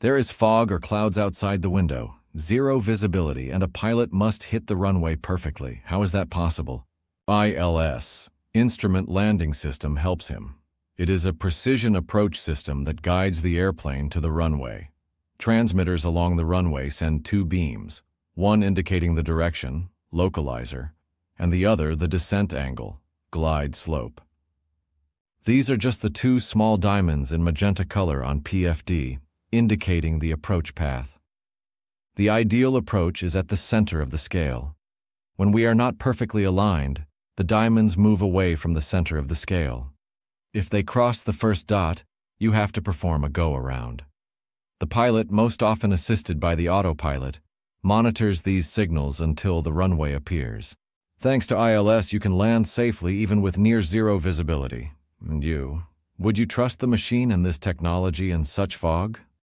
There is fog or clouds outside the window, zero visibility, and a pilot must hit the runway perfectly. How is that possible? ILS, Instrument Landing System, helps him. It is a precision approach system that guides the airplane to the runway. Transmitters along the runway send two beams, one indicating the direction, localizer, and the other the descent angle, glide slope. These are just the two small diamonds in magenta color on PFD, indicating the approach path. The ideal approach is at the center of the scale. When we are not perfectly aligned, the diamonds move away from the center of the scale. If they cross the first dot, you have to perform a go-around. The pilot, most often assisted by the autopilot, monitors these signals until the runway appears. Thanks to ILS, you can land safely even with near zero visibility. And you, would you trust the machine and this technology in such fog?